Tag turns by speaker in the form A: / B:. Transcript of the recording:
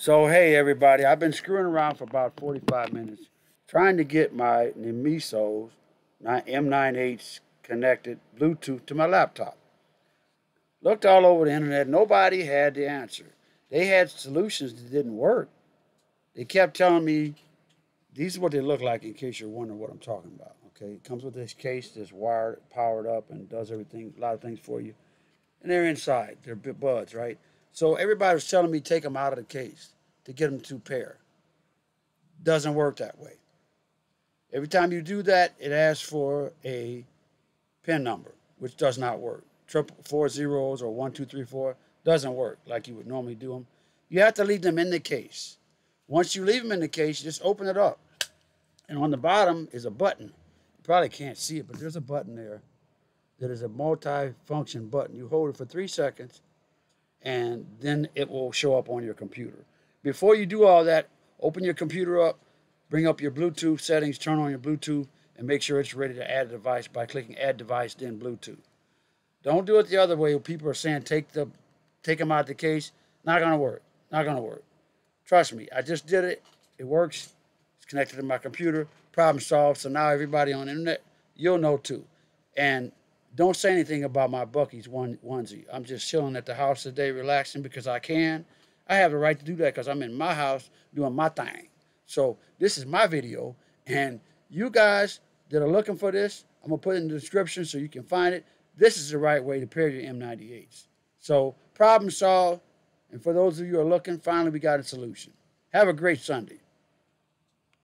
A: So, hey, everybody, I've been screwing around for about 45 minutes trying to get my Minisos M98s connected Bluetooth to my laptop. Looked all over the internet, nobody had the answer. They had solutions that didn't work. They kept telling me, these are what they look like in case you're wondering what I'm talking about. Okay, it comes with this case that's wired, powered up, and does everything, a lot of things for you. And they're inside, they're buds, right? So everybody was telling me take them out of the case to get them to pair. Doesn't work that way. Every time you do that, it asks for a PIN number, which does not work. Triple four zeros or one two three four doesn't work like you would normally do them. You have to leave them in the case. Once you leave them in the case, just open it up. And on the bottom is a button. You probably can't see it, but there's a button there that is a multi-function button. You hold it for three seconds, and then it will show up on your computer. Before you do all that, open your computer up, bring up your Bluetooth settings, turn on your Bluetooth, and make sure it's ready to add a device by clicking Add Device, then Bluetooth. Don't do it the other way. People are saying take the take them out of the case. Not gonna work. Not gonna work. Trust me. I just did it. It works. It's connected to my computer. Problem solved. So now everybody on the internet, you'll know too. And don't say anything about my Buc-ee's one onesie. I'm just chilling at the house today, relaxing because I can. I have the right to do that because I'm in my house doing my thing. So this is my video, and you guys that are looking for this, I'm gonna put it in the description so you can find it. This is the right way to pair your M98s. So problem solved. And for those of you who are looking, finally we got a solution. Have a great Sunday.